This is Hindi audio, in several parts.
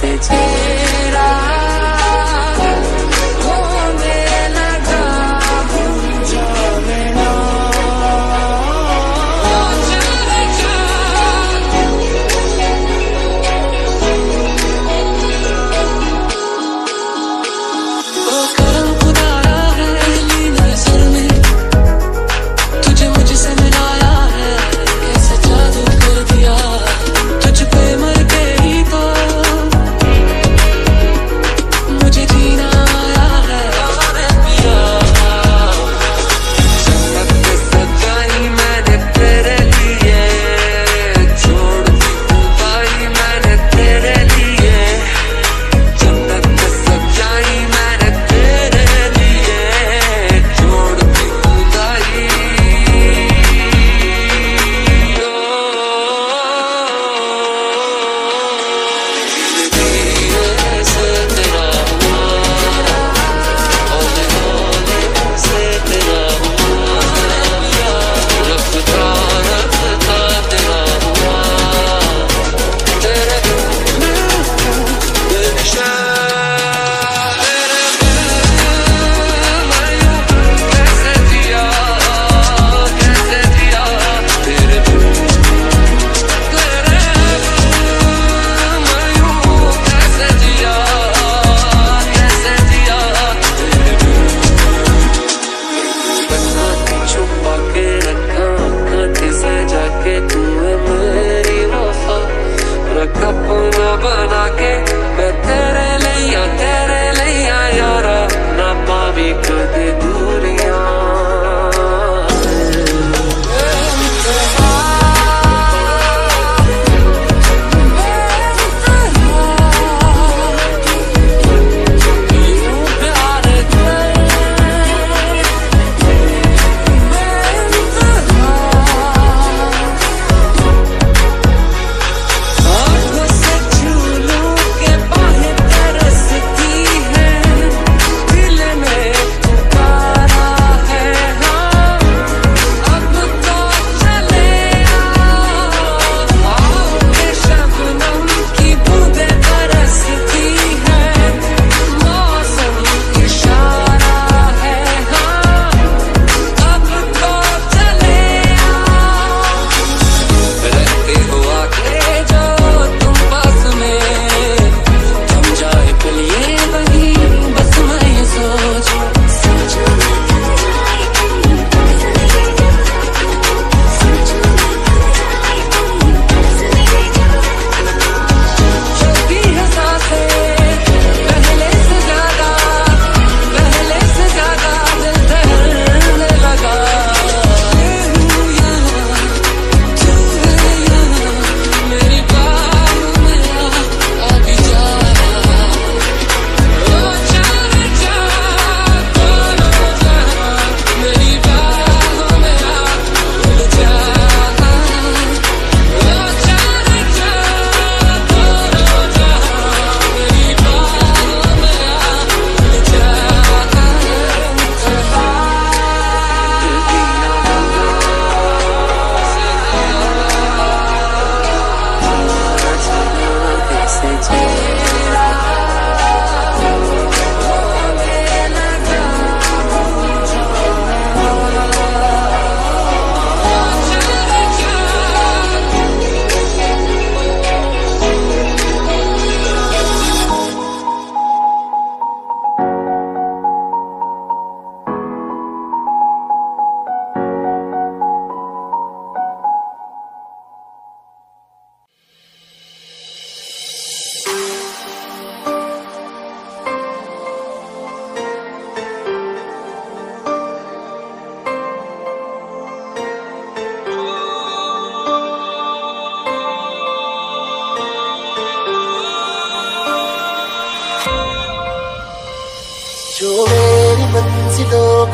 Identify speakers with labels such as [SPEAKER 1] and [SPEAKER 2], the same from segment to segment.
[SPEAKER 1] messages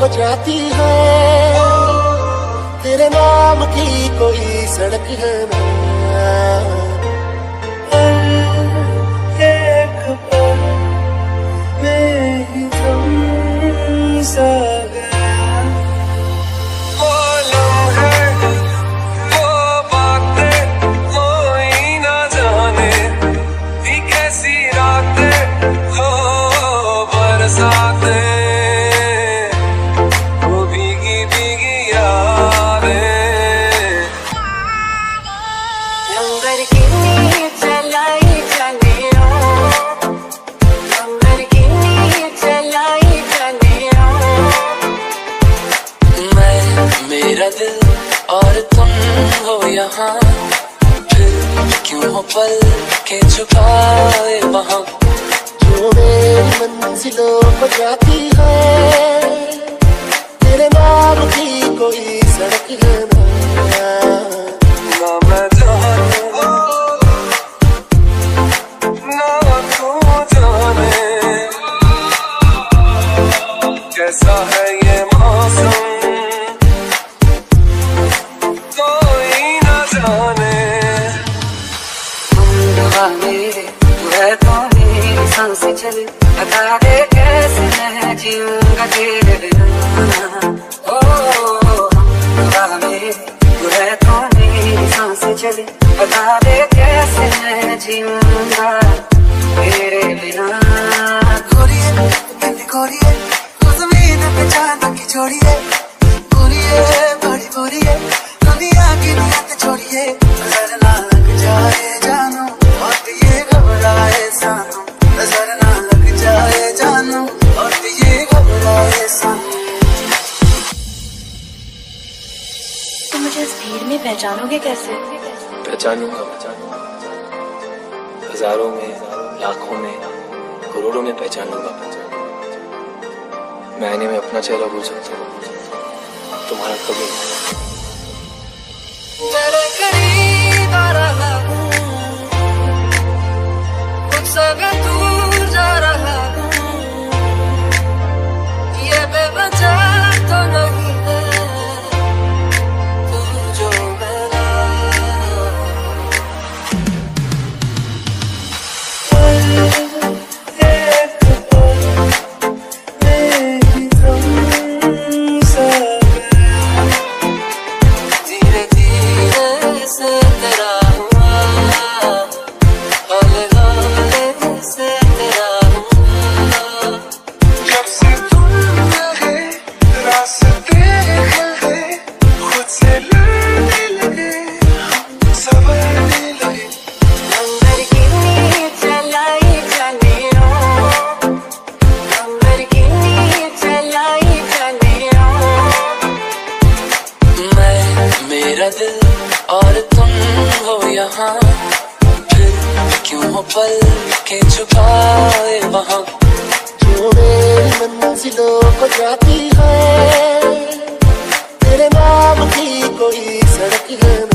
[SPEAKER 1] को
[SPEAKER 2] जाती है तेरे नाम की कोई सड़क है ना।
[SPEAKER 1] forgot में
[SPEAKER 3] पहचानोगे कैसे?
[SPEAKER 1] पहचानूँगा हज़ारों में लाखों में करोड़ों में पहचानूँगा पहचानूँगा। मैंने में अपना चेहरा भूल सकता हूँ। तुम्हारा कभी दिलों को
[SPEAKER 2] जाती है। तेरे नाम की कोई सड़क है